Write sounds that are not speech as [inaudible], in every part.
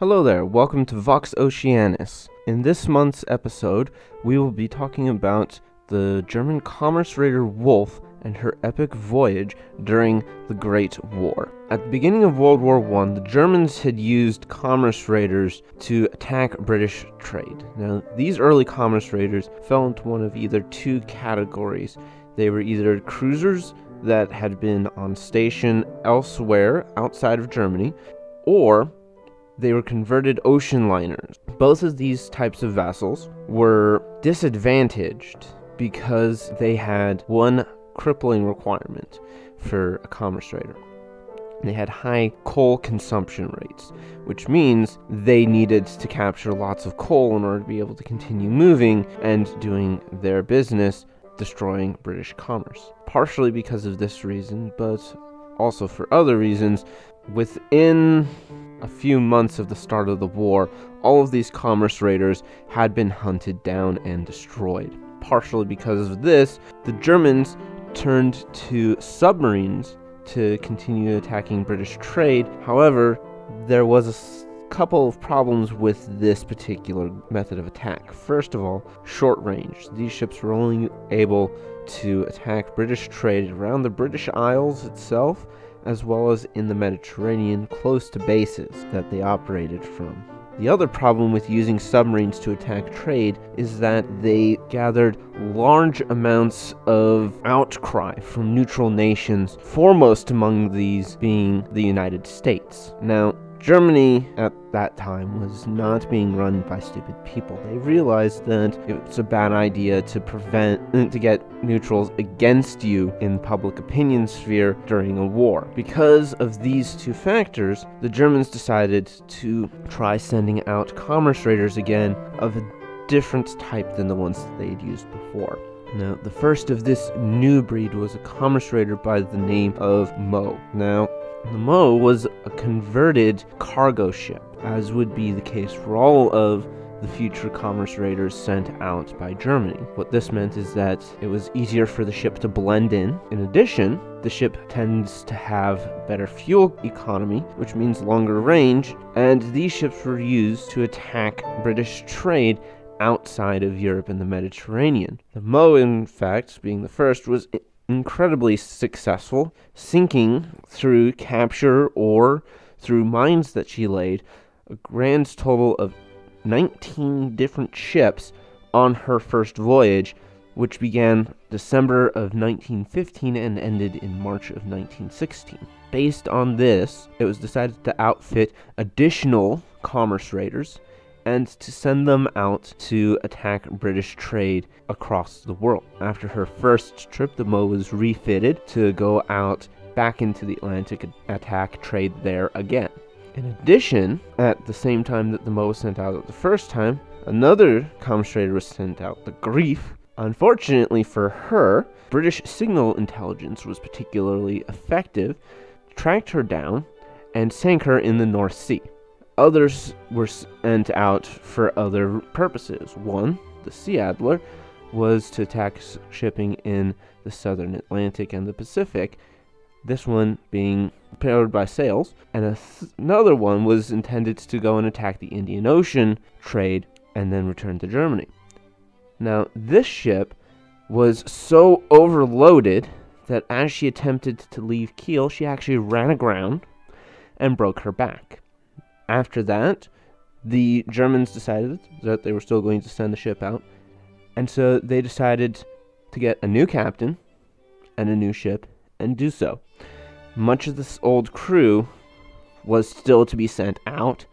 Hello there, welcome to Vox Oceanus. In this month's episode, we will be talking about the German commerce raider Wolf and her epic voyage during the Great War. At the beginning of World War I, the Germans had used commerce raiders to attack British trade. Now, these early commerce raiders fell into one of either two categories. They were either cruisers that had been on station elsewhere outside of Germany, or they were converted ocean liners. Both of these types of vessels were disadvantaged because they had one crippling requirement for a commerce raider. They had high coal consumption rates, which means they needed to capture lots of coal in order to be able to continue moving and doing their business, destroying British commerce. Partially because of this reason, but also for other reasons, within a few months of the start of the war, all of these commerce raiders had been hunted down and destroyed. Partially because of this, the Germans turned to submarines to continue attacking British trade. However, there was a couple of problems with this particular method of attack. First of all, short range. These ships were only able to attack British trade around the British Isles itself as well as in the Mediterranean close to bases that they operated from. The other problem with using submarines to attack trade is that they gathered large amounts of outcry from neutral nations, foremost among these being the United States. Now, Germany at that time was not being run by stupid people. They realized that it was a bad idea to prevent [clears throat] to get neutrals against you in public opinion sphere during a war. Because of these two factors, the Germans decided to try sending out commerce raiders again of a different type than the ones that they had used before. Now, the first of this new breed was a commerce raider by the name of Mo. Now, the Mo was a converted cargo ship, as would be the case for all of the future commerce raiders sent out by Germany. What this meant is that it was easier for the ship to blend in. In addition, the ship tends to have better fuel economy, which means longer range, and these ships were used to attack British trade outside of Europe and the Mediterranean. The Mo, in fact, being the first, was incredibly successful, sinking through capture or through mines that she laid a grand total of 19 different ships on her first voyage, which began December of 1915 and ended in March of 1916. Based on this, it was decided to outfit additional commerce raiders and to send them out to attack British trade across the world. After her first trip, the Mo was refitted to go out back into the Atlantic and attack trade there again. In addition, at the same time that the Mo was sent out the first time, another commerce trader was sent out, the Grief. Unfortunately for her, British signal intelligence was particularly effective, tracked her down, and sank her in the North Sea. Others were sent out for other purposes. One, the Sea Adler, was to attack shipping in the southern Atlantic and the Pacific, this one being powered by sails, and th- another one was intended to go and attack the Indian Ocean trade and then return to Germany. Now, this ship was so overloaded that as she attempted to leave Kiel, she actually ran aground and broke her back. After that, the Germans decided that they were still going to send the ship out, and so they decided to get a new captain and a new ship and do so. Much of this old crew was still to be sent out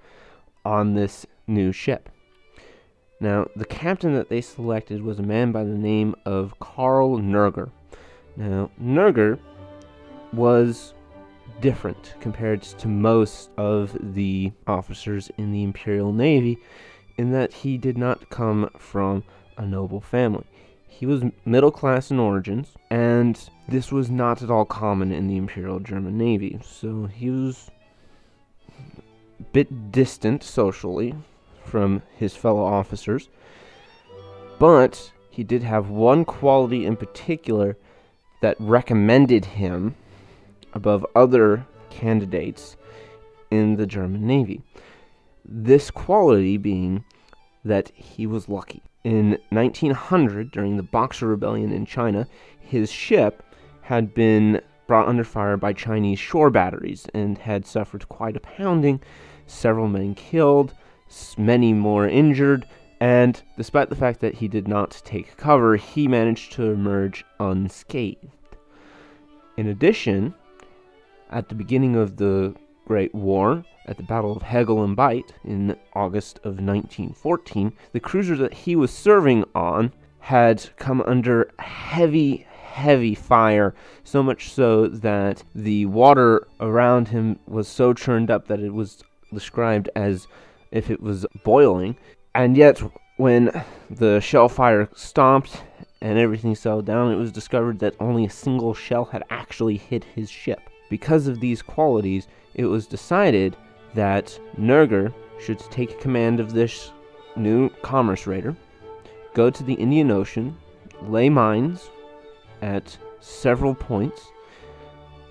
on this new ship. Now, the captain that they selected was a man by the name of Karl Nerger. Now, Nerger was different compared to most of the officers in the Imperial Navy in that he did not come from a noble family. He was middle class in origins, and this was not at all common in the Imperial German Navy. So he was a bit distant socially from his fellow officers, but he did have one quality in particular that recommended him above other candidates in the German Navy. this quality being that he was lucky. In 1900, during the Boxer Rebellion in China, his ship had been brought under fire by Chinese shore batteries and had suffered quite a pounding, several men killed, many more injured, and despite the fact that he did not take cover, he managed to emerge unscathed. In addition, at the beginning of the Great War, at the Battle of Hegel in August of 1914, the cruiser that he was serving on had come under heavy, heavy fire, so much so that the water around him was so churned up that it was described as if it was boiling. And yet, when the shell fire stopped and everything settled down, it was discovered that only a single shell had actually hit his ship. Because of these qualities, it was decided that Nerger should take command of this new commerce raider, go to the Indian Ocean, lay mines at several points,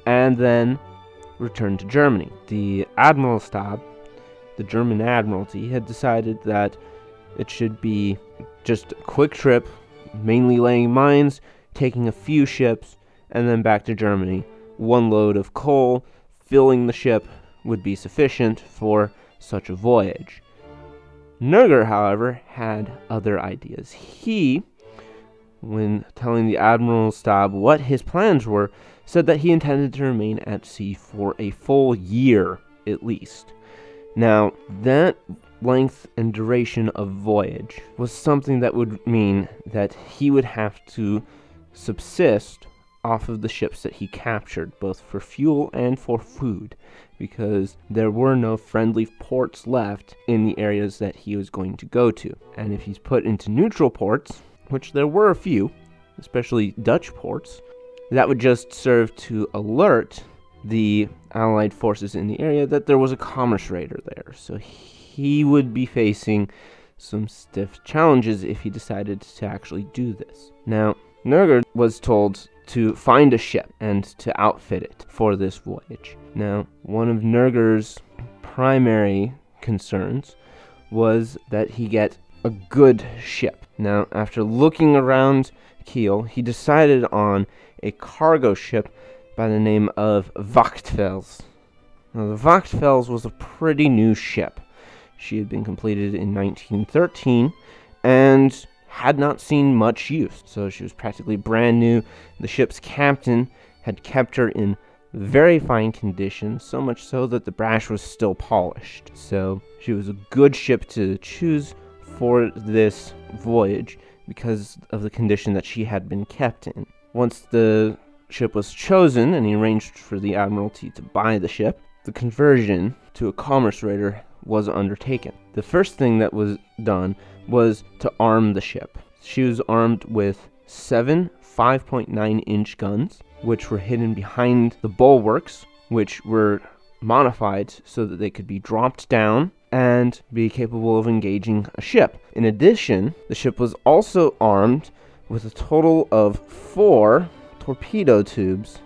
and then return to Germany. The Admiralstab, the German Admiralty, had decided that it should be just a quick trip, mainly laying mines, taking a few ships, and then back to Germany. One load of coal, filling the ship would be sufficient for such a voyage. Nerger, however, had other ideas. He, when telling the Admiralstab what his plans were, said that he intended to remain at sea for a full year at least. Now, that length and duration of voyage was something that would mean that he would have to subsist off of the ships that he captured, both for fuel and for food, because there were no friendly ports left in the areas that he was going to go to. And if he's put into neutral ports, which there were a few, especially Dutch ports, that would just serve to alert the Allied forces in the area that there was a commerce raider there. So he would be facing some stiff challenges if he decided to actually do this. Now, Nerger was told to find a ship and to outfit it for this voyage. Now, one of Nerger's primary concerns was that he get a good ship. Now, after looking around Kiel, he decided on a cargo ship by the name of Wachtfels. Now, the Wachtfels was a pretty new ship. She had been completed in 1913 and had not seen much use, so she was practically brand new. The ship's captain had kept her in very fine condition, so much so that the brash was still polished. So she was a good ship to choose for this voyage because of the condition that she had been kept in. Once the ship was chosen and he arranged for the Admiralty to buy the ship, the conversion to a commerce raider was undertaken. The first thing that was done was to arm the ship. She was armed with seven 5.9 inch guns, which were hidden behind the bulwarks, which were modified so that they could be dropped down and be capable of engaging a ship. In addition, the ship was also armed with a total of four torpedo tubes,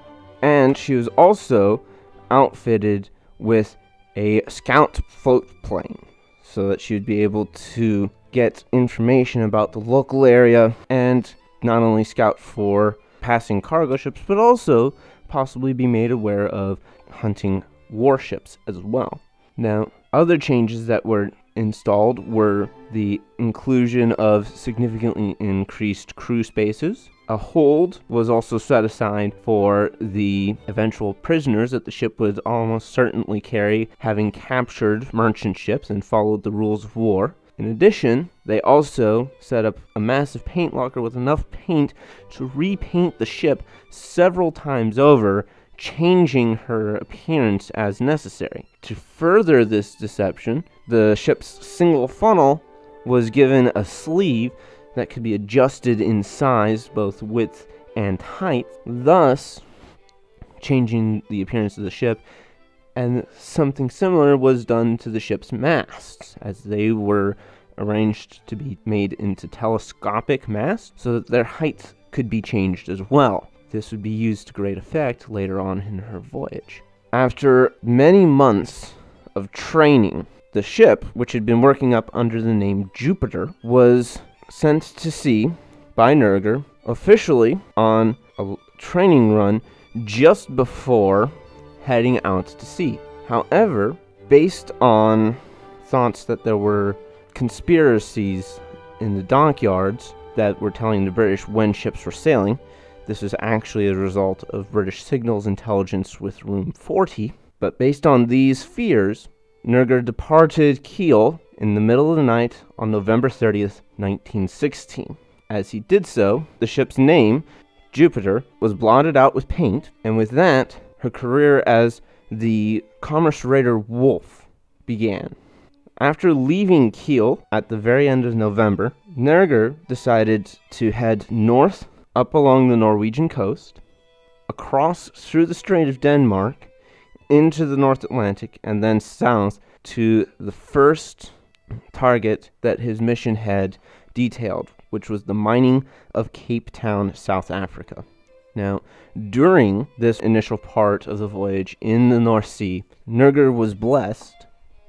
and she was also outfitted with a scout float plane so that she would be able to get information about the local area and not only scout for passing cargo ships, but also possibly be made aware of hunting warships as well. Now, other changes that were installed were the inclusion of significantly increased crew spaces. A hold was also set aside for the eventual prisoners that the ship would almost certainly carry, having captured merchant ships and followed the rules of war. In addition, they also set up a massive paint locker with enough paint to repaint the ship several times over, changing her appearance as necessary. To further this deception, the ship's single funnel was given a sleeve that could be adjusted in size, both width and height, thus changing the appearance of the ship and something similar was done to the ship's masts, as they were arranged to be made into telescopic masts so that their height could be changed as well. This would be used to great effect later on in her voyage. After many months of training, The ship, which had been working up under the name Jupiter, was sent to sea by Nerger officially on a training run just before heading out to sea. However, based on thoughts that there were conspiracies in the dockyards that were telling the British when ships were sailing, this was actually a result of British signals intelligence with Room 40. But based on these fears, Nerger departed Kiel in the middle of the night on November 30th, 1916. As he did so, the ship's name, Jupiter, was blotted out with paint, and with that, her career as the commerce raider Wolf began. After leaving Kiel at the very end of November, Nerger decided to head north up along the Norwegian coast, across through the Strait of Denmark, into the North Atlantic, and then south to the first target that his mission had detailed, which was the mining of Cape Town, South Africa. Now, during this initial part of the voyage in the North Sea, Nerger was blessed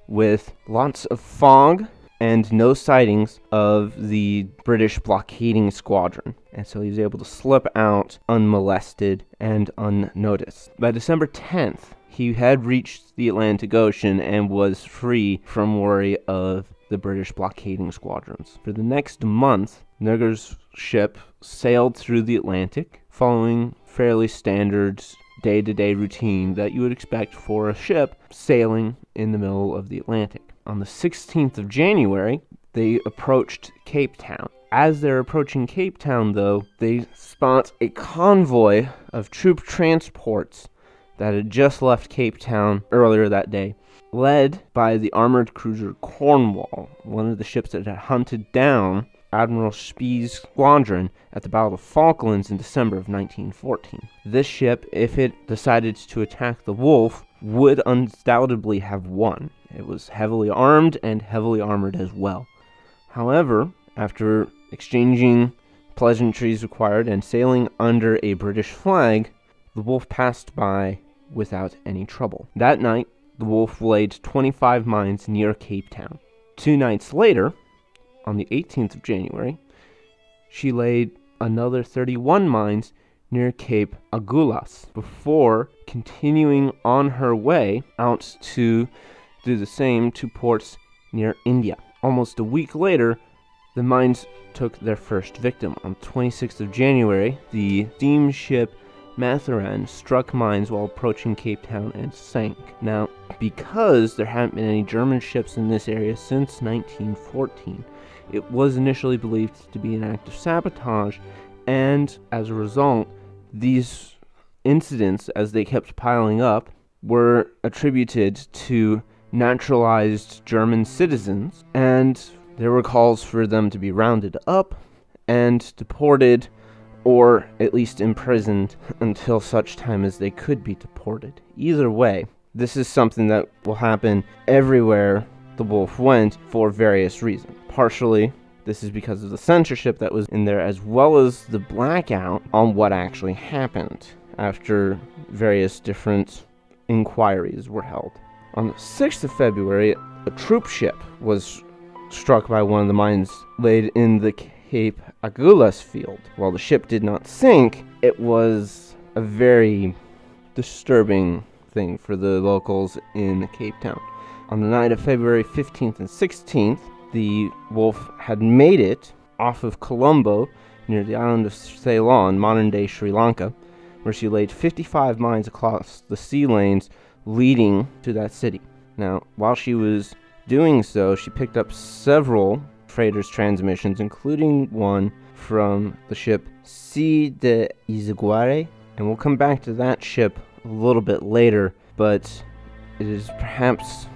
with lots of fog and no sightings of the British blockading squadron. And so he was able to slip out unmolested and unnoticed. By December 10th, he had reached the Atlantic Ocean and was free from worry of the British blockading squadrons. For the next month, Nerger's ship sailed through the Atlantic, following fairly standard day to day routine that you would expect for a ship sailing in the middle of the Atlantic. On the 16th of January, they approached Cape Town. As they're approaching Cape Town, though, they spot a convoy of troop transports that had just left Cape Town earlier that day, led by the armored cruiser Cornwall, one of the ships that had hunted down Admiral Spee's squadron at the Battle of Falklands in December of 1914. This ship, if it decided to attack the Wolf, would undoubtedly have won. It was heavily armed and heavily armored as well. However, after exchanging pleasantries required and sailing under a British flag, the Wolf passed by without any trouble. That night, the Wolf laid 25 mines near Cape Town. Two nights later, on the 18th of January, she laid another 31 mines near Cape Agulhas before continuing on her way out to do the same to ports near India. Almost a week later, the mines took their first victim. On 26th of January, the steamship Matheran struck mines while approaching Cape Town and sank. Now, because there hadn't been any German ships in this area since 1914, it was initially believed to be an act of sabotage, and as a result, these incidents, as they kept piling up, were attributed to naturalized German citizens, and there were calls for them to be rounded up and deported or at least imprisoned until such time as they could be deported. Either way, this is something that will happen everywhere the wolf went for various reasons. Partially, this is because of the censorship that was in there, as well as the blackout on what actually happened after various different inquiries were held. On the 6th of February, a troop ship was struck by one of the mines laid in the Cape Agulhas field. While the ship did not sink, it was a very disturbing thing for the locals in Cape Town. On the night of February 15th and 16th, the wolf had made it off of Colombo near the island of Ceylon, modern day Sri Lanka, where she laid 55 mines across the sea lanes leading to that city. Now, while she was doing so, she picked up several freighters' transmissions, including one from the ship C de Izaguirre, and we'll come back to that ship a little bit later, but it is perhaps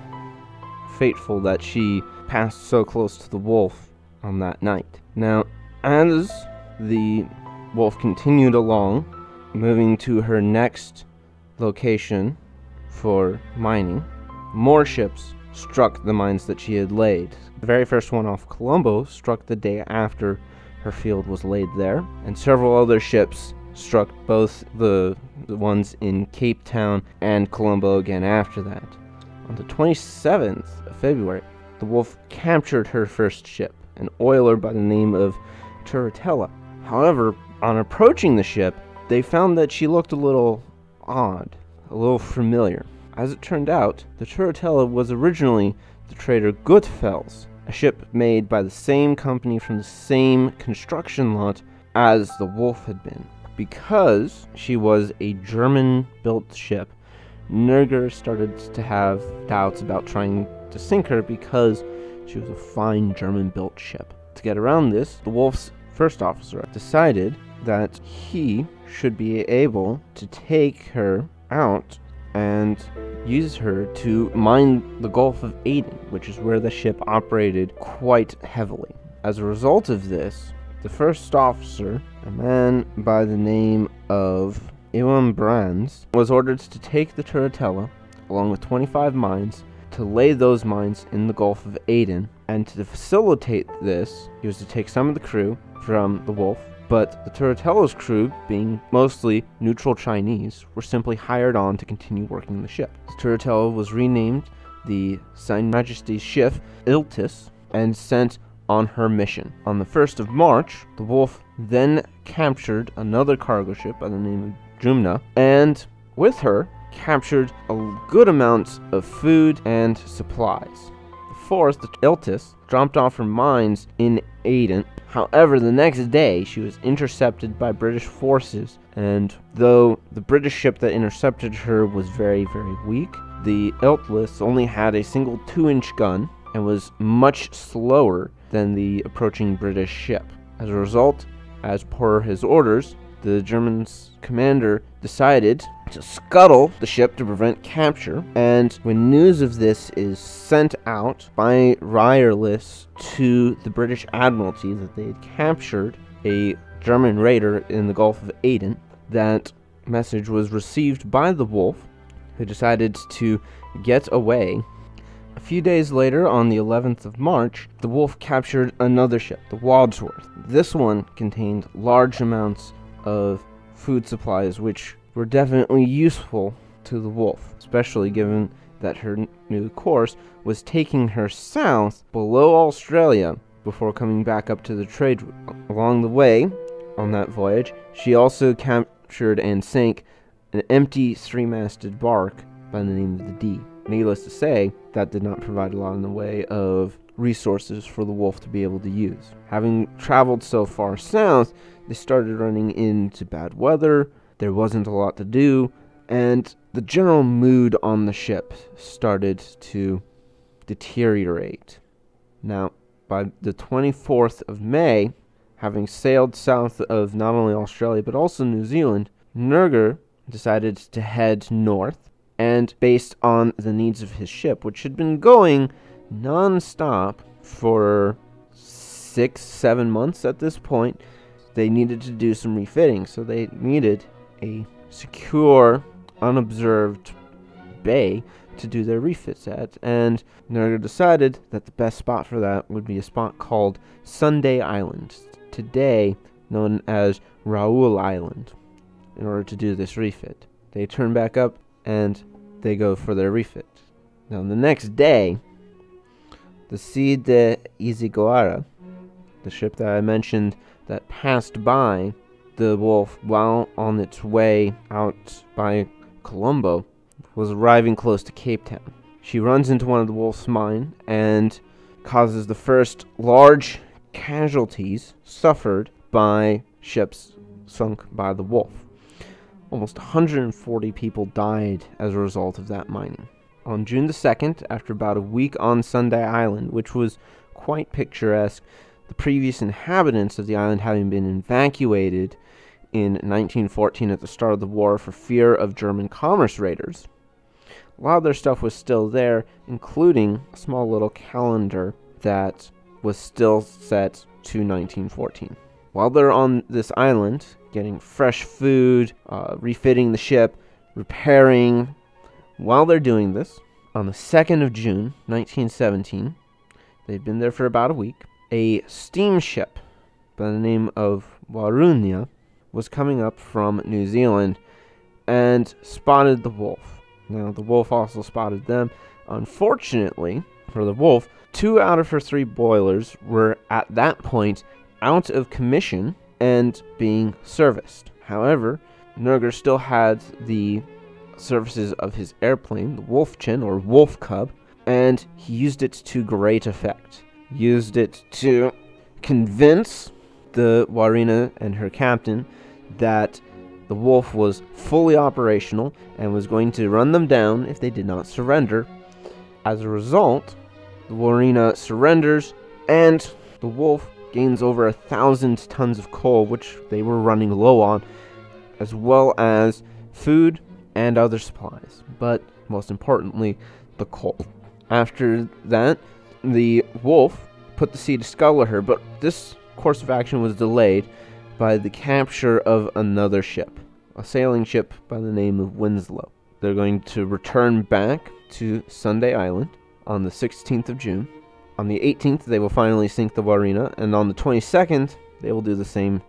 fateful that she passed so close to the wolf on that night. Now, as the wolf continued along, moving to her next location for mining, more ships struck the mines that she had laid. The very first one off Colombo struck the day after her field was laid there, and several other ships struck both the, the ones in Cape Town and Colombo again after that. On the 27th of February, the Wolf captured her first ship, an oiler by the name of Turritella. However, on approaching the ship, they found that she looked a little odd, a little familiar. As it turned out, the Turritella was originally the trader Gutfels, a ship made by the same company from the same construction lot as the Wolf had been. Because she was a German built ship, Nerger started to have doubts about trying to sink her because she was a fine German built ship. To get around this, the Wolf's first officer decided that he should be able to take her out and use her to mine the Gulf of Aden, which is where the ship operated quite heavily. As a result of this, the first officer, a man by the name of Iwan Brandes, was ordered to take the Turritella, along with 25 mines, to lay those mines in the Gulf of Aden. And to facilitate this, he was to take some of the crew from the Wolf but the Turritella's crew, being mostly neutral Chinese, were simply hired on to continue working the ship. The Turritella was renamed the Sein Majesty's ship Iltis and sent on her mission. On the 1st of March, the Wolf then captured another cargo ship by the name of Jumna, and with her captured a good amount of food and supplies. The fourth, the Iltis, dropped off her mines in Aden However, the next day she was intercepted by British forces, and though the British ship that intercepted her was very, very weak, the Iltis only had a single 2 inch gun and was much slower than the approaching British ship. As a result, as per his orders, the German's commander decided to scuttle the ship to prevent capture. And when news of this is sent out by wireless to the British Admiralty that they had captured a German raider in the Gulf of Aden, that message was received by the Wolf, who decided to get away a few days later, on the 11th of March, the Wolf captured another ship, the Wordsworth. This one contained large amounts of food supplies, which were definitely useful to the wolf, especially given that her new course was taking her south below Australia before coming back up to the trade route. Along the way, on that voyage, she also captured and sank an empty three masted bark by the name of the Dee. Needless to say, that did not provide a lot in the way of resources for the wolf to be able to use. Having traveled so far south, they started running into bad weather, there wasn't a lot to do, and the general mood on the ship started to deteriorate. Now, by the 24th of May, having sailed south of not only Australia but also New Zealand, Nerger decided to head north, and based on the needs of his ship, which had been going non-stop for six, seven months at this point, they needed to do some refitting. So they needed a secure, unobserved bay to do their refits at. And Nerger decided that the best spot for that would be a spot called Sunday Island, today known as Raoul Island, in order to do this refit. They turn back up and they go for their refit. Now, the next day, the C de Izaguirre, the ship that I mentioned that passed by the wolf while on its way out by Colombo, was arriving close to Cape Town. She runs into one of the wolf's mine and causes the first large casualties suffered by ships sunk by the wolf. Almost 140 people died as a result of that mining on June the 2nd, after about a week on Sunday Island, which was quite picturesque, the previous inhabitants of the island having been evacuated in 1914 at the start of the war for fear of German commerce raiders. A lot of their stuff was still there, including a small little calendar that was still set to 1914. While they're on this island, getting fresh food, uh, refitting the ship, repairing while they're doing this, on the 2nd of June, 1917, they've been there for about a week, a steamship by the name of Wairuna was coming up from New Zealand and spotted the wolf. Now, the wolf also spotted them, Unfortunately for the Wolf, two out of her three boilers were at that point out of commission and being serviced. However, Nerger still had the services of his airplane, the Wolfchen or Wolf Cub, and he used it to great effect. Used it to convince the Wairuna and her captain that the Wolf was fully operational and was going to run them down if they did not surrender. As a result, the Wairuna surrenders and the Wolf gains over a thousand tons of coal, which they were running low on, as well as food and other supplies. But most importantly, the coal. After that, the wolf put the sea to scuttle her, but this course of action was delayed by the capture of another ship, a sailing ship by the name of Winslow. They're going to return back to Sunday Island on the 16th of June. On the 18th, they will finally sink the Wairuna, and on the 22nd, they will do the same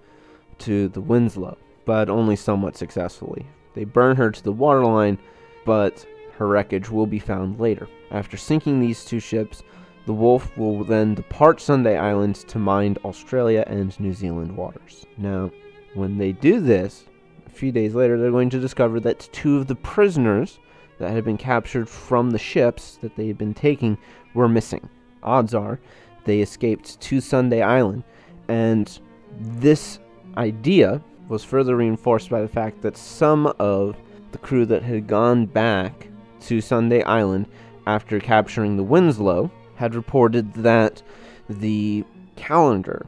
to the Winslow, but only somewhat successfully. They burn her to the waterline, but her wreckage will be found later. After sinking these two ships, the Wolf will then depart Sunday Island to mind Australia and New Zealand waters. Now, when they do this, a few days later, they're going to discover that two of the prisoners that had been captured from the ships that they had been taking were missing. Odds are they escaped to Sunday Island, and this idea was further reinforced by the fact that some of the crew that had gone back to Sunday Island after capturing the Winslow had reported that the calendar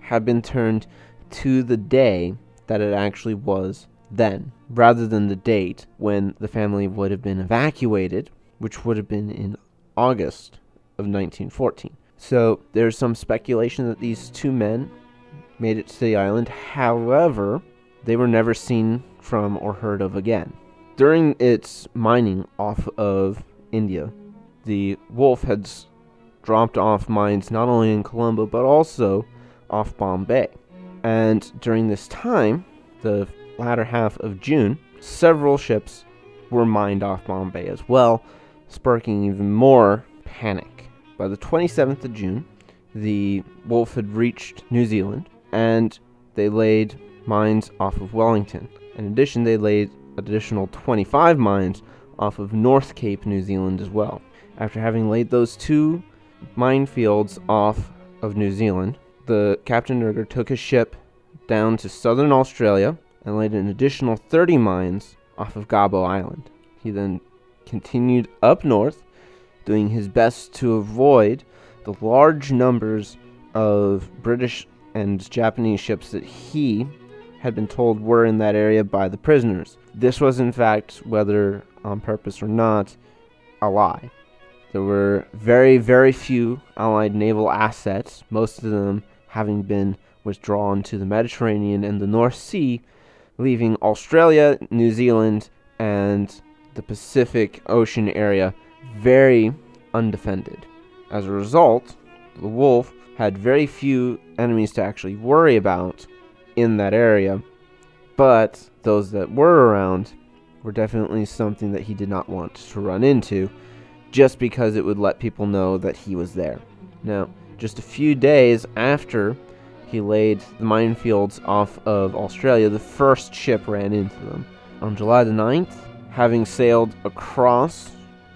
had been turned to the day that it actually was then, rather than the date when the family would have been evacuated, which would have been in August of 1914. So there's some speculation that these two men made it to the island. However, they were never seen from or heard of again. During its mining off of India, the Wolf had dropped off mines not only in Colombo but also off Bombay. And during this time, the latter half of June, several ships were mined off Bombay as well, sparking even more panic. By the 27th of June, the Wolf had reached New Zealand and they laid mines off of Wellington. In addition, they laid additional 25 mines off of North Cape, New Zealand as well. After having laid those two minefields off of New Zealand, the Captain Nerger took his ship down to southern Australia and laid an additional 30 mines off of Gabo Island. He then continued up north, doing his best to avoid the large numbers of British and Japanese ships that he had been told were in that area by the prisoners. This was, in fact, whether on purpose or not, a lie. There were very, very few Allied naval assets, most of them having been withdrawn to the Mediterranean and the North Sea, leaving Australia, New Zealand, and the Pacific Ocean area very undefended. As a result, the Wolf had very few enemies to actually worry about in that area, but those that were around were definitely something that he did not want to run into just because it would let people know that he was there. Now, just a few days after he laid the minefields off of Australia, the first ship ran into them. On July the 9th, having sailed across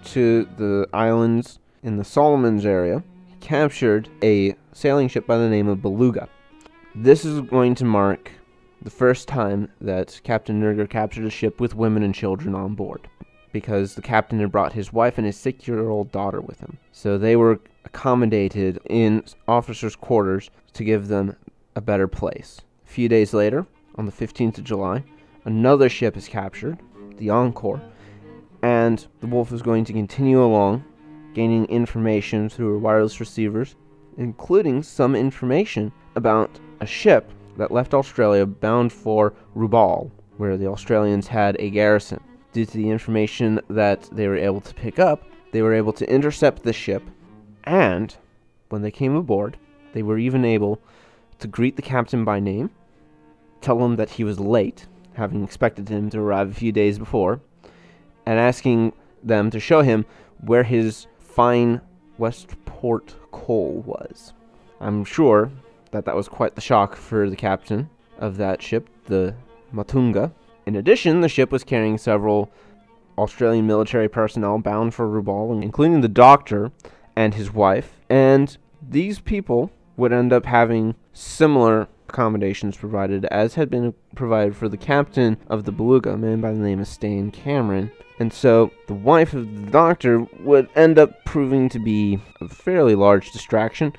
to the islands in the Solomons area, he captured a sailing ship by the name of Beluga. This is going to mark the first time that Captain Nerger captured a ship with women and children on board because the captain had brought his wife and his six year old daughter with him. So they were accommodated in officers' quarters to give them a better place. A few days later, on the 15th of July, another ship is captured, the Encore, and the Wolf is going to continue along, gaining information through wireless receivers, including some information about a ship that left Australia bound for Rabaul, where the Australians had a garrison. Due to the information that they were able to pick up, they were able to intercept the ship, and when they came aboard, they were even able to greet the captain by name, tell him that he was late, having expected him to arrive a few days before, and asking them to show him where his fine Westport coal was. I'm sure that that was quite the shock for the captain of that ship, the Matunga. In addition, the ship was carrying several Australian military personnel bound for Rabaul, including the doctor and his wife. And these people would end up having similar accommodations provided as had been provided for the captain of the Beluga, a man by the name of Stan Cameron. And so the wife of the doctor would end up proving to be a fairly large distraction,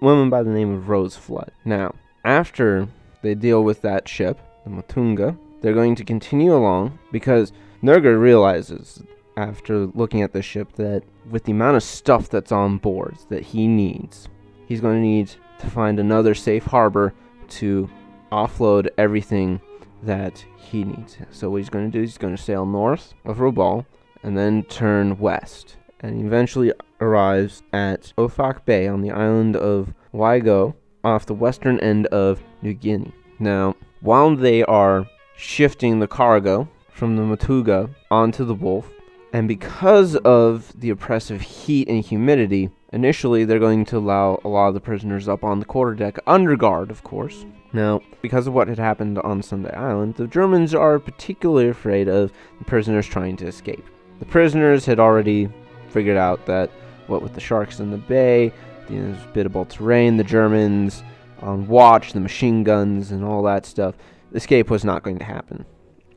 a woman by the name of Rose Flood. Now, after they deal with that ship, the Matunga, they're going to continue along because Nerger realizes after looking at the ship that with the amount of stuff that's on board that he needs, he's going to need to find another safe harbor to offload everything that he needs. So what he's going to do is he's going to sail north of Rabaul and then turn west. And eventually arrives at Offak Bay on the island of Waigeo off the western end of New Guinea. Now, while they are shifting the cargo from the Matunga onto the Wolf, and because of the oppressive heat and humidity, initially they're going to allow a lot of the prisoners up on the quarterdeck under guard, of course. Now, because of what had happened on Sunday Island, the Germans are particularly afraid of the prisoners trying to escape. The prisoners had already figured out that, what with the sharks in the bay, the inhospitable terrain, the Germans on watch, the machine guns, and all that stuff, escape was not going to happen.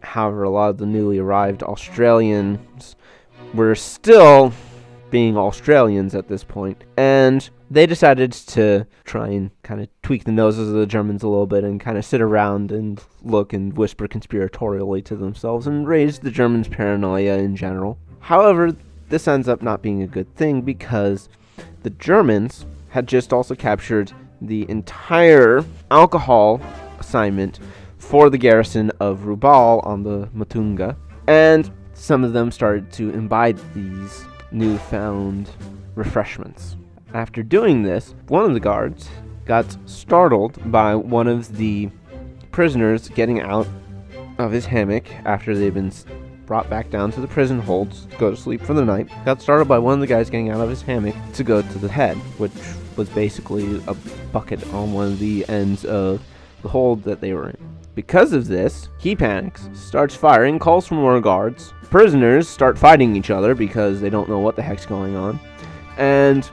However, a lot of the newly arrived Australians were still being Australians at this point, and they decided to try and kind of tweak the noses of the Germans a little bit and kind of sit around and look and whisper conspiratorially to themselves and raise the Germans' paranoia in general. However, this ends up not being a good thing because the Germans had just also captured the entire alcohol assignment for the garrison of Rabaul on the Matunga, and some of them started to imbibe these newfound refreshments. After doing this, one of the guards got startled by one of the prisoners getting out of his hammock after they'd been brought back down to the prison holds to go to sleep for the night. Got startled by one of the guys getting out of his hammock to go to the head, which was basically a bucket on one of the ends of the hold that they were in. Because of this, he panics, starts firing, calls for more guards. Prisoners start fighting each other because they don't know what the heck's going on. And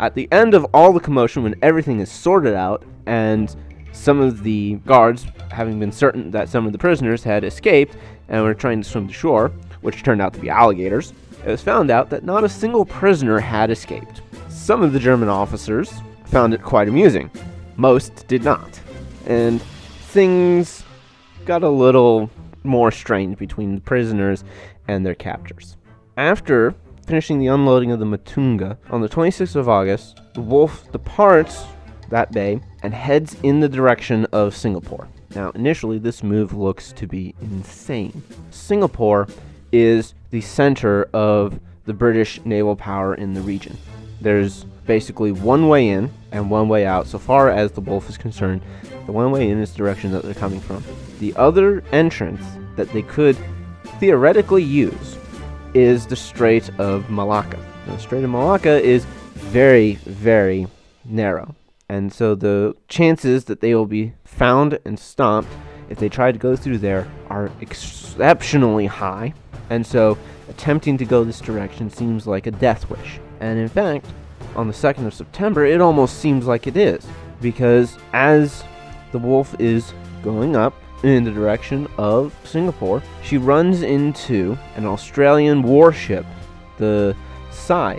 at the end of all the commotion, when everything is sorted out, and some of the guards, having been certain that some of the prisoners had escaped and were trying to swim to shore, which turned out to be alligators, it was found out that not a single prisoner had escaped. Some of the German officers found it quite amusing. Most did not. And things got a little more strained between the prisoners and their captors. After finishing the unloading of the Matunga, on the 26th of August, the Wolf departs that bay and heads in the direction of Singapore. Now, initially, this move looks to be insane. Singapore is the center of the British naval power in the region. There's basically one way in and one way out so far as the Wolf is concerned, the one way in is the direction that they're coming from. The other entrance that they could theoretically use is the Strait of Malacca. Now, the Strait of Malacca is very, very narrow. And so the chances that they will be found and stopped if they try to go through there are exceptionally high. And so attempting to go this direction seems like a death wish. And in fact, on the 2nd of September, it almost seems like it is. Because as the wolf is going up in the direction of Singapore. She runs into an Australian warship, the Psy.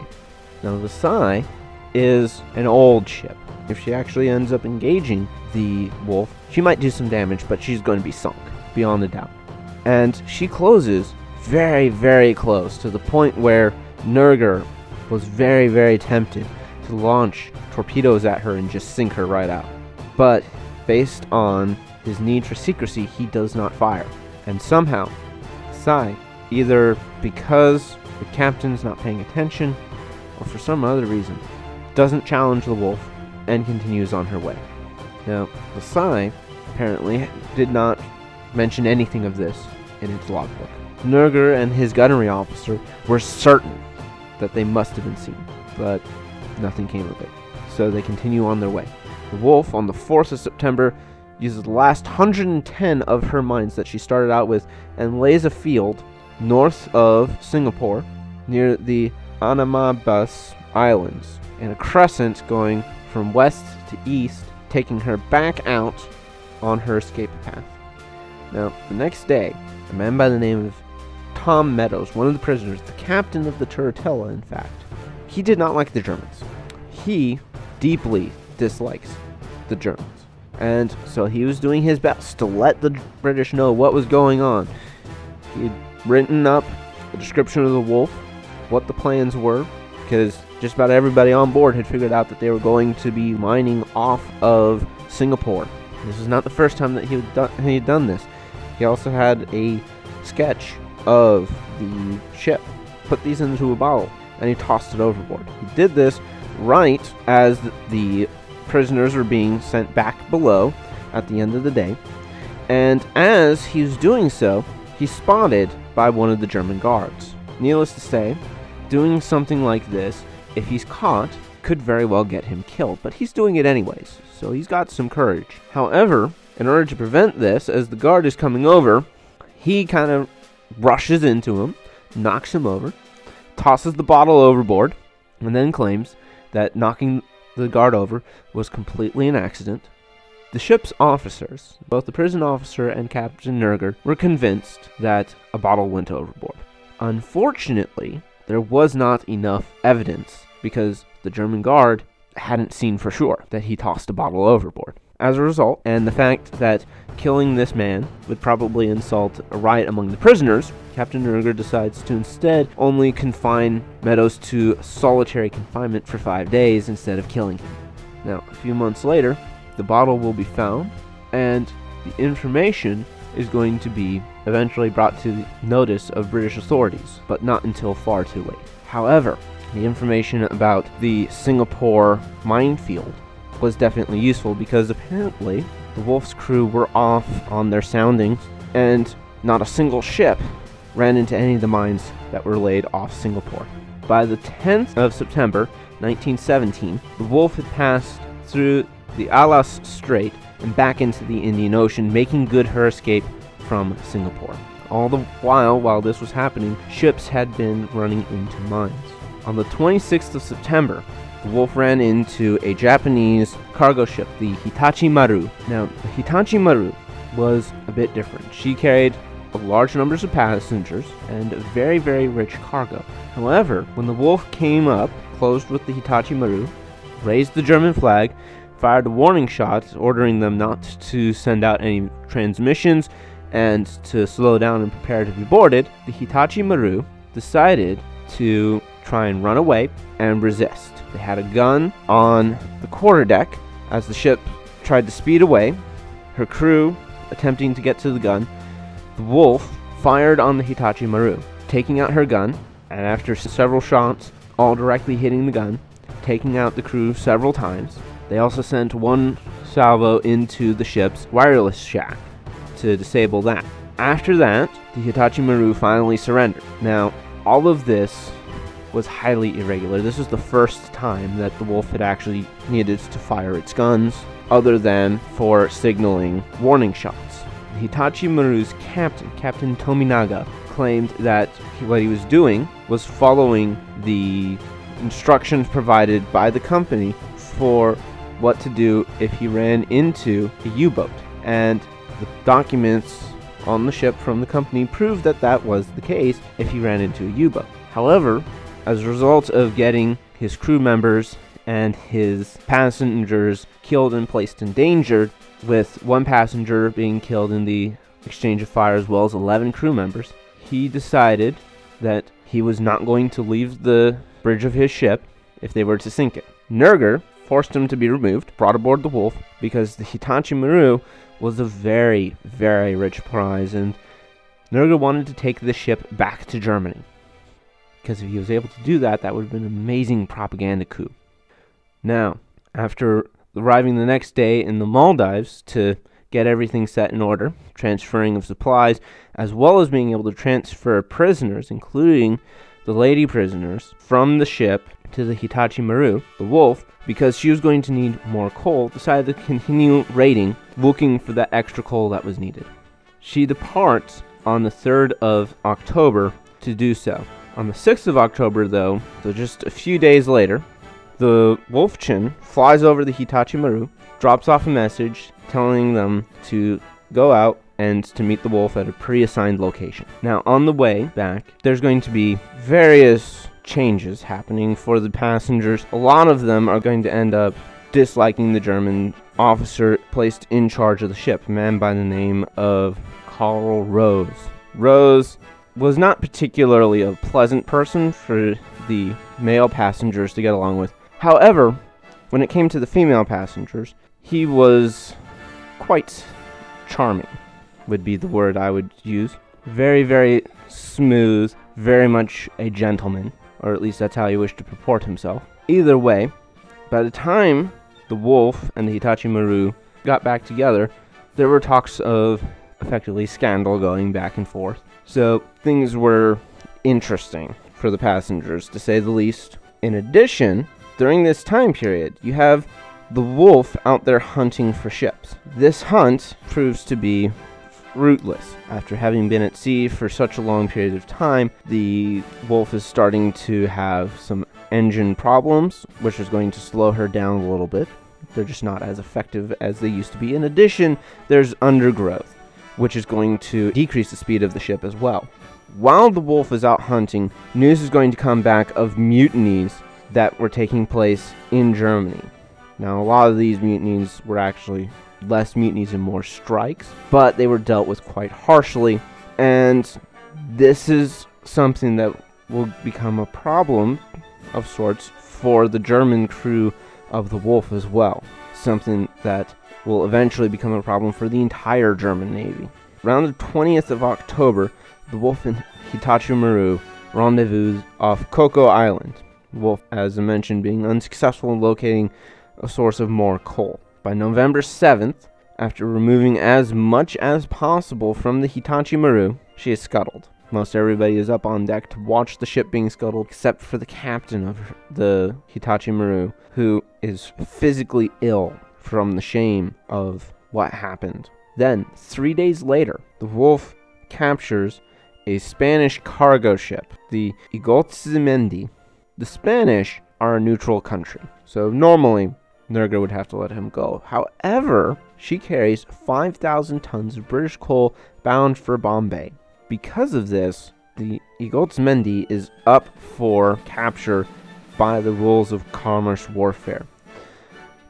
Now, the Psy is an old ship. If she actually ends up engaging the wolf, she might do some damage, but she's going to be sunk, beyond a doubt. And she closes very, very close to the point where Nerger was very, very tempted to launch torpedoes at her and just sink her right out. But based on his need for secrecy, he does not fire. And somehow, Sai, either because the captain's not paying attention or for some other reason, doesn't challenge the wolf and continues on her way. Now, the Sai apparently did not mention anything of this in its logbook. Nerger and his gunnery officer were certain that they must have been seen, but nothing came of it. So they continue on their way. The wolf, on the 4th of September, uses the last 110 of her mines that she started out with and lays a field north of Singapore near the Anambas Islands in a crescent going from west to east, taking her back out on her escape path. Now, the next day, a man by the name of Tom Meadows, one of the prisoners, the captain of the Turritella, in fact, he did not like the Germans. He deeply dislikes the Germans. And so he was doing his best to let the British know what was going on. He had written up a description of the wolf, what the plans were, because just about everybody on board had figured out that they were going to be mining off of Singapore. This is not the first time that he had done, he had done this. He also had a sketch of the ship, put these into a bottle, and he tossed it overboard. He did this right as the prisoners were being sent back below at the end of the day. And as he was doing so, he's spotted by one of the German guards. Needless to say, doing something like this, if he's caught, could very well get him killed, but he's doing it anyways, so he's got some courage. However, in order to prevent this, as the guard is coming over, he kind of rushes into him, knocks him over, tosses the bottle overboard, and then claims that knocking the guard over was completely an accident. The ship's officers, both the prison officer and Captain Nerger, were convinced that a bottle went overboard. Unfortunately, there was not enough evidence because the German guard hadn't seen for sure that he tossed a bottle overboard. As a result, and the fact that killing this man would probably insult a riot among the prisoners, Captain Nerger decides to instead only confine Meadows to solitary confinement for five days instead of killing him. Now, a few months later, the bottle will be found, and the information is going to be eventually brought to the notice of British authorities, but not until far too late. However, the information about the Singapore minefield was definitely useful because apparently the Wolf's crew were off on their soundings and not a single ship ran into any of the mines that were laid off Singapore. By the 10th of September 1917, the Wolf had passed through the Alas Strait and back into the Indian Ocean, making good her escape from Singapore. All the while, while this was happening, ships had been running into mines. On the 26th of September, Wolf ran into a Japanese cargo ship, the Hitachi Maru. Now, the Hitachi Maru was a bit different. She carried large numbers of passengers and very, very rich cargo. However, when the Wolf came up, closed with the Hitachi Maru, raised the German flag, fired warning shots, ordering them not to send out any transmissions and to slow down and prepare to be boarded, the Hitachi Maru decided to try and run away and resist. They had a gun on the quarterdeck as the ship tried to speed away, her crew attempting to get to the gun. The Wolf fired on the Hitachi Maru, taking out her gun, and after several shots, all directly hitting the gun, taking out the crew several times. They also sent one salvo into the ship's wireless shack to disable that. After that, the Hitachi Maru finally surrendered. Now, all of this was highly irregular. This was the first time that the Wolf had actually needed to fire its guns, other than for signaling warning shots. Hitachi Maru's captain, Captain Tominaga, claimed that what he was doing was following the instructions provided by the company for what to do if he ran into a U boat. And the documents on the ship from the company proved that that was the case if he ran into a U boat. However, as a result of getting his crew members and his passengers killed and placed in danger, with one passenger being killed in the exchange of fire as well as 11 crew members, he decided that he was not going to leave the bridge of his ship if they were to sink it. Nerger forced him to be removed, brought aboard the Wolf, because the Hitachi Maru was a very, very rich prize, and Nerger wanted to take the ship back to Germany because if he was able to do that, that would have been an amazing propaganda coup. Now, after arriving the next day in the Maldives to get everything set in order, transferring of supplies, as well as being able to transfer prisoners, including the lady prisoners from the ship to the Hitachi Maru, the Wolf, because she was going to need more coal, decided to continue raiding, looking for that extra coal that was needed. She departs on the 3rd of October to do so. On the 6th of October, though, so just a few days later, the Wölfchen flies over the Hitachi Maru, drops off a message telling them to go out and to meet the wolf at a pre assigned location. Now, on the way back, there's going to be various changes happening for the passengers. A lot of them are going to end up disliking the German officer placed in charge of the ship, a man by the name of Karl Rose. Rose was not particularly a pleasant person for the male passengers to get along with. However, when it came to the female passengers, he was quite charming, would be the word I would use. Very, very smooth, very much a gentleman, or at least that's how he wished to purport himself. Either way, by the time the wolf and the Hitachi Maru got back together, there were talks of effectively scandal going back and forth. So things were interesting for the passengers, to say the least. In addition, during this time period, you have the wolf out there hunting for ships. This hunt proves to be fruitless. After having been at sea for such a long period of time, the wolf is starting to have some engine problems, which is going to slow her down a little bit. They're just not as effective as they used to be. In addition, there's undergrowth, which is going to decrease the speed of the ship as well. While the wolf is out hunting, news is going to come back of mutinies that were taking place in Germany. Now, a lot of these mutinies were actually less mutinies and more strikes, but they were dealt with quite harshly, and this is something that will become a problem of sorts for the German crew of the Wolf as well. Something that will eventually become a problem for the entire German Navy. Around the 20th of October, the Wolf and Hitachi Maru rendezvous off Coco Island. Wolf, as I mentioned, being unsuccessful in locating a source of more coal. By November 7th, after removing as much as possible from the Hitachi Maru, she is scuttled. Most everybody is up on deck to watch the ship being scuttled, except for the captain of the Hitachi Maru, who is physically ill from the shame of what happened. Then, three days later, the Wolf captures a Spanish cargo ship, the Igotz Mendi. The Spanish are a neutral country, so normally Nerger would have to let him go. However, she carries 5,000 tons of British coal bound for Bombay. Because of this, the Igotz Mendi is up for capture by the rules of commerce warfare.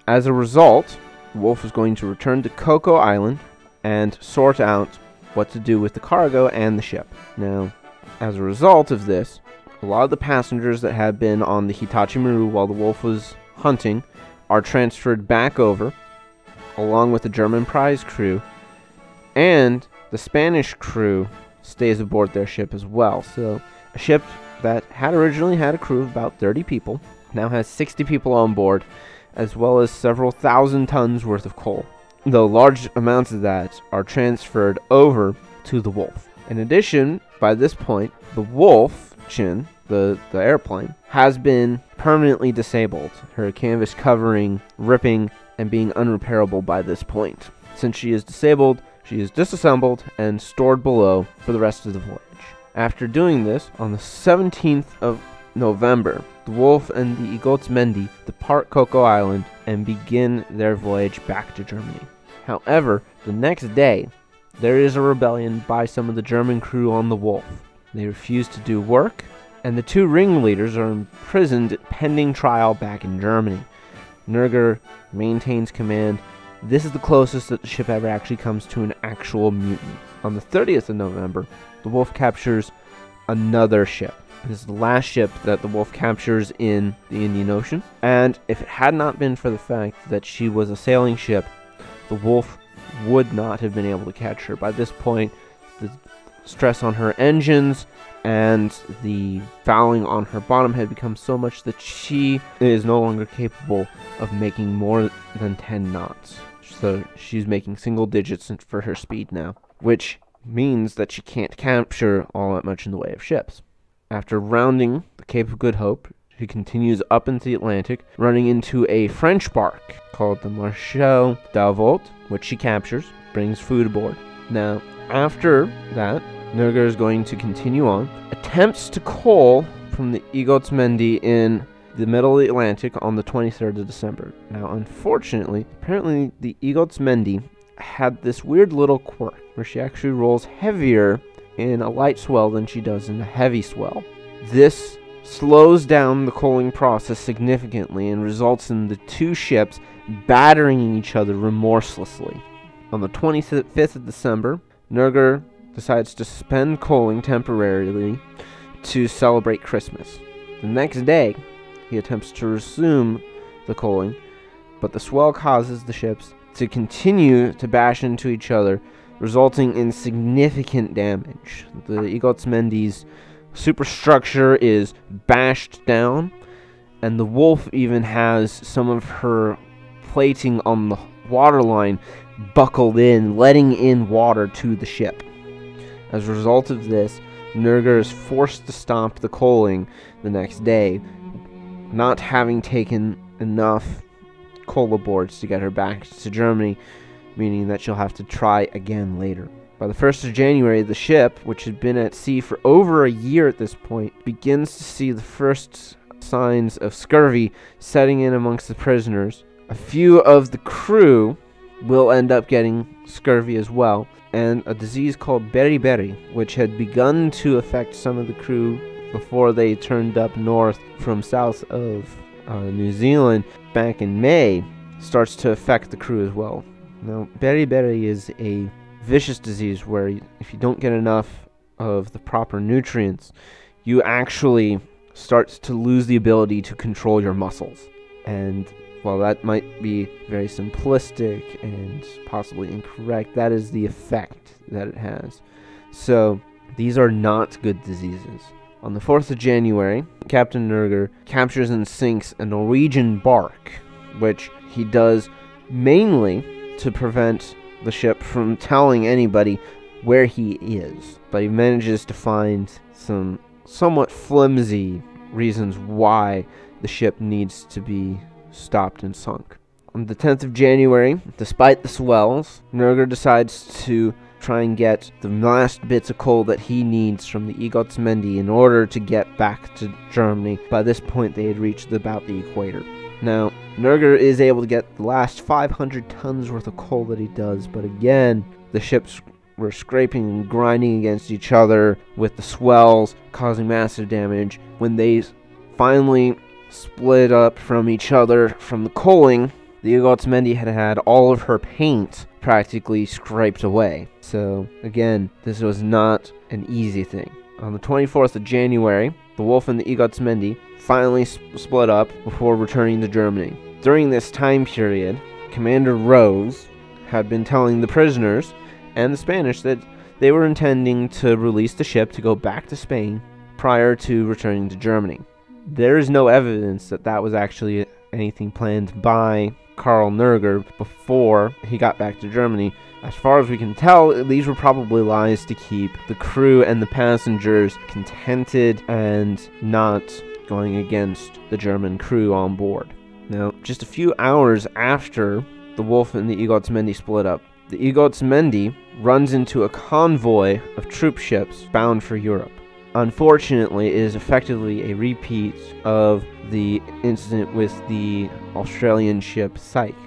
As a result, Wolf is going to return to Coco Island and sort out what to do with the cargo and the ship. Now, as a result of this, a lot of the passengers that had been on the Hitachi Maru while the Wolf was hunting are transferred back over, along with the German prize crew, and the Spanish crew stays aboard their ship as well. So, a ship that had originally had a crew of about 30 people now has 60 people on board, as well as several thousand tons worth of coal, though large amounts of that are transferred over to the Wolf. In addition, by this point, the Wolf, Chin, the, the airplane, has been permanently disabled, her canvas covering ripping and being unrepairable by this point. Since she is disabled, she is disassembled and stored below for the rest of the voyage. After doing this, on the 17th of November, the Wolf and the Igotz Mendi depart Coco Island and begin their voyage back to Germany. However, the next day, there is a rebellion by some of the German crew on the Wolf. They refuse to do work and the two ringleaders are imprisoned pending trial back in Germany. Nerger maintains command. This is the closest that the ship ever actually comes to an actual mutiny. On the 30th of November, the Wolf captures another ship. This is the last ship that the Wolf captures in the Indian Ocean. And if it had not been for the fact that she was a sailing ship, the Wolf would not have been able to catch her. By this point, the stress on her engines and the fouling on her bottom had become so much that she is no longer capable of making more than 10 knots. So she's making single digits for her speed now, which means that she can't capture all that much in the way of ships. After rounding the Cape of Good Hope, she continues up into the Atlantic, running into a French bark called the Marechal Davout, which she captures, brings food aboard. Now, after that, Nerger is going to continue on, attempts to call from the Igotz Mendi in the middle of the Atlantic on the 23rd of December. Now, unfortunately, apparently the Igotz Mendi had this weird little quirk where she actually rolls heavier in a light swell than she does in a heavy swell. This slows down the coaling process significantly and results in the two ships battering each other remorselessly. On the 25th of December, Nerger decides to suspend coaling temporarily to celebrate Christmas. The next day, he attempts to resume the coaling, but the swell causes the ships to continue to bash into each other, resulting in significant damage. The Igotz Mendi's superstructure is bashed down, and the Wolf even has some of her plating on the waterline buckled in, letting in water to the ship. As a result of this, Nerger is forced to stop the coaling the next day, not having taken enough coal boards to get her back to Germany, meaning that she'll have to try again later. By the 1st of January, the ship, which had been at sea for over a year at this point, begins to see the first signs of scurvy setting in amongst the prisoners. A few of the crew will end up getting scurvy as well, and a disease called beriberi, which had begun to affect some of the crew before they turned up north from south of uh, New Zealand back in May, starts to affect the crew as well. Now, beriberi is a vicious disease where if you don't get enough of the proper nutrients, you actually start to lose the ability to control your muscles. And while that might be very simplistic and possibly incorrect, that is the effect that it has. So, these are not good diseases. On the 4th of January, Captain Nerger captures and sinks a Norwegian bark, which he does mainly to prevent the ship from telling anybody where he is. But he manages to find some somewhat flimsy reasons why the ship needs to be stopped and sunk. On the 10th of January, despite the swells, Nerger decides to try and get the last bits of coal that he needs from the Igotz Mendi in order to get back to Germany. By this point, they had reached about the equator. Now, Nerger is able to get the last 500 tons worth of coal that he does, but again, the ships were scraping and grinding against each other with the swells, causing massive damage. When they finally split up from each other from the coaling, the Igotz Mendi had had all of her paint practically scraped away. So, again, this was not an easy thing. On the 24th of January, the Wolf and the Igotz Mendi finally sp- split up before returning to Germany. During this time period, Commander Rose had been telling the prisoners and the Spanish that they were intending to release the ship to go back to Spain prior to returning to Germany. There is no evidence that that was actually anything planned by Karl Nerger before he got back to Germany. As far as we can tell, these were probably lies to keep the crew and the passengers contented and not going against the German crew on board. Now, just a few hours after the Wolf and the Igotz Mendi split up, the Igotz Mendi runs into a convoy of troop ships bound for Europe. Unfortunately, it is effectively a repeat of the incident with the Australian ship Psyche.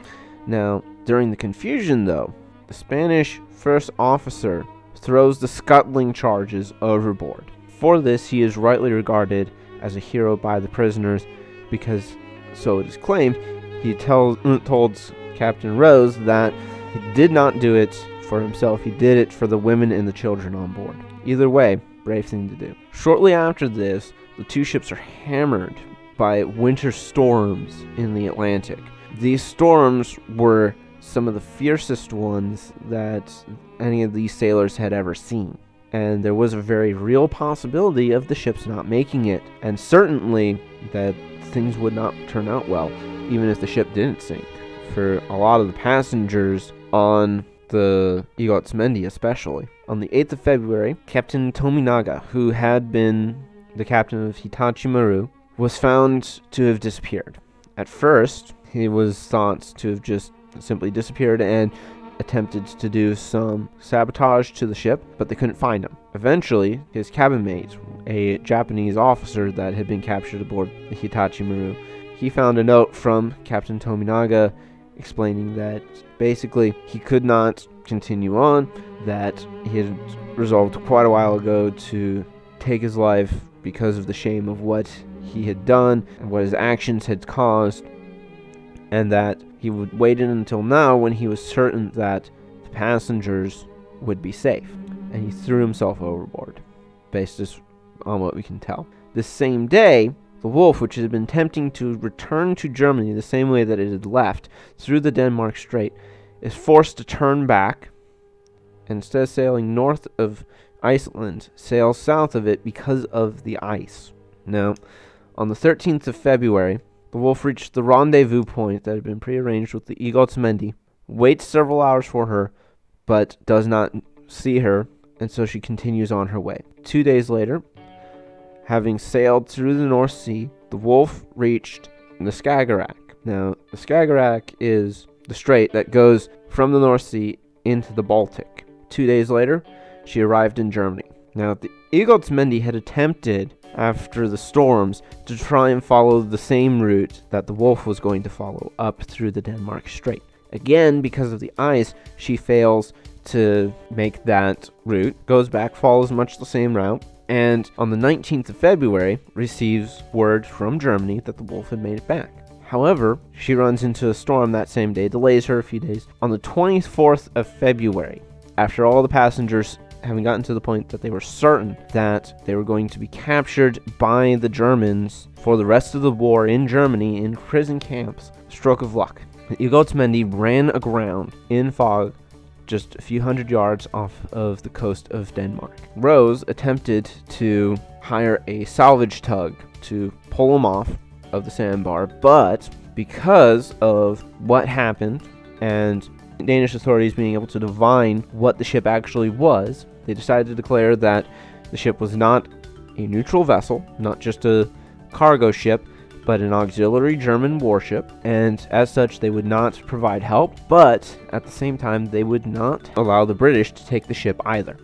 Now, during the confusion, though, the Spanish first officer throws the scuttling charges overboard. For this, he is rightly regarded as a hero by the prisoners because, so it is claimed, he tells, [clears throat] told Captain Rose that he did not do it for himself, he did it for the women and the children on board. Either way, brave thing to do. Shortly after this, the two ships are hammered by winter storms in the Atlantic. These storms were some of the fiercest ones that any of these sailors had ever seen. And there was a very real possibility of the ships not making it, and certainly that things would not turn out well, even if the ship didn't sink. For a lot of the passengers on the Igotz Mendi especially. On the 8th of February, Captain Tominaga, who had been the captain of Hitachi Maru, was found to have disappeared. At first, he was thought to have just simply disappeared and attempted to do some sabotage to the ship, but they couldn't find him. Eventually, his cabin mate, a Japanese officer that had been captured aboard the Hitachi Maru, he found a note from Captain Tominaga explaining that basically he could not continue on, that he had resolved quite a while ago to take his life because of the shame of what he had done and what his actions had caused, and that he would wait until now when he was certain that the passengers would be safe. And he threw himself overboard, based on what we can tell. The same day, the wolf, which had been tempting to return to Germany the same way that it had left, through the Denmark Strait, is forced to turn back instead of sailing north of Iceland, sails south of it because of the ice. Now, on the 13th of February, the wolf reached the rendezvous point that had been prearranged with the Igotz Mendi, waits several hours for her, but does not see her, and so she continues on her way. Two days later, having sailed through the North Sea, the wolf reached the Skagerrak. Now, the Skagerrak is the strait that goes from the North Sea into the Baltic. Two days later, she arrived in Germany. Now, the Igotz Mendi had attempted, after the storms, to try and follow the same route that the wolf was going to follow up through the Denmark Strait. Again, because of the ice, she fails to make that route, goes back, follows much the same route, and on the 19th of February receives word from Germany that the wolf had made it back. However, she runs into a storm that same day, delays her a few days. On the 24th of February, after all the passengers having gotten to the point that they were certain that they were going to be captured by the Germans for the rest of the war in Germany in prison camps, stroke of luck. Igotz Mendi ran aground in fog just a few hundred yards off of the coast of Denmark. Rose attempted to hire a salvage tug to pull him off of the sandbar, but because of what happened and Danish authorities being able to divine what the ship actually was, they decided to declare that the ship was not a neutral vessel, not just a cargo ship, but an auxiliary German warship, and as such, they would not provide help, but at the same time, they would not allow the British to take the ship either.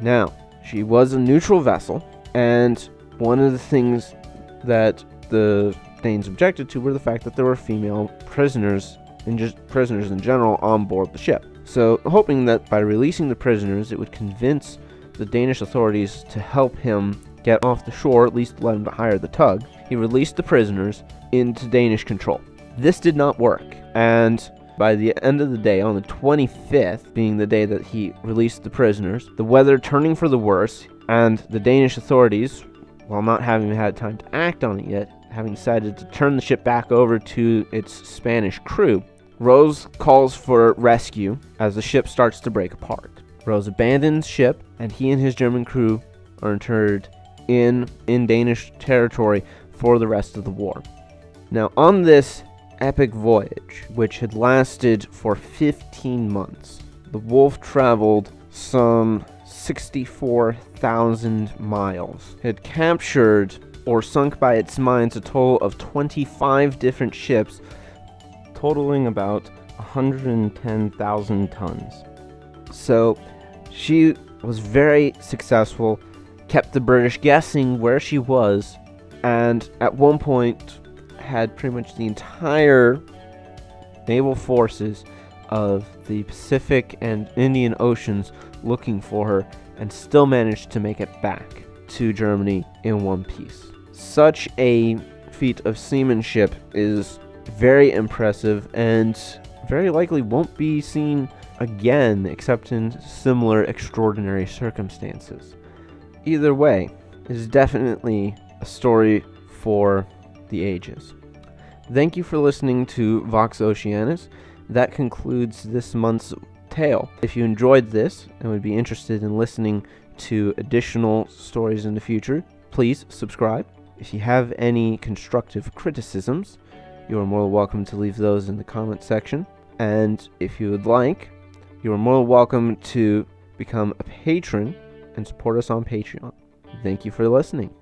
Now, she was a neutral vessel, and one of the things that the Danes objected to were the fact that there were female prisoners and just prisoners in general on board the ship. So, hoping that by releasing the prisoners, it would convince the Danish authorities to help him get off the shore, at least let him hire the tug, he released the prisoners into Danish control. This did not work, and by the end of the day, on the 25th, being the day that he released the prisoners, the weather turning for the worse, and the Danish authorities, while not having had time to act on it yet, having decided to turn the ship back over to its Spanish crew, Rose calls for rescue as the ship starts to break apart. Rose abandons ship, and he and his German crew are interred in in Danish territory for the rest of the war. Now, on this epic voyage, which had lasted for 15 months, the Wolf traveled some 64,000 miles, had captured or sunk by its mines a total of 25 different ships totaling about 110,000 tons. So she was very successful, kept the British guessing where she was, and at one point had pretty much the entire naval forces of the Pacific and Indian Oceans looking for her and still managed to make it back to Germany in one piece. Such a feat of seamanship is very impressive and very likely won't be seen again except in similar extraordinary circumstances. Either way, it is definitely a story for the ages. Thank you for listening to Vox Oceanus. That concludes this month's tale. If you enjoyed this and would be interested in listening to additional stories in the future, please subscribe. If you have any constructive criticisms, you are more than welcome to leave those in the comment section. And if you would like, you are more than welcome to become a patron and support us on Patreon. Thank you for listening.